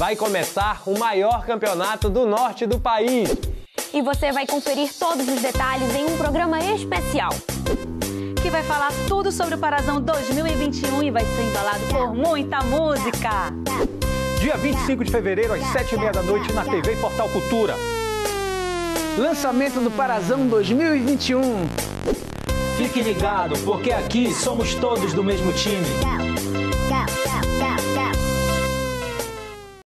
vai começar o maior campeonato do norte do país. E você vai conferir todos os detalhes em um programa especial. Que vai falar tudo sobre o Parazão 2021 e vai ser embalado por muita música. Dia 25 de fevereiro, às 7h30 da noite, na TV Portal Cultura. Lançamento do Parazão 2021. Fique ligado, porque aqui somos todos do mesmo time.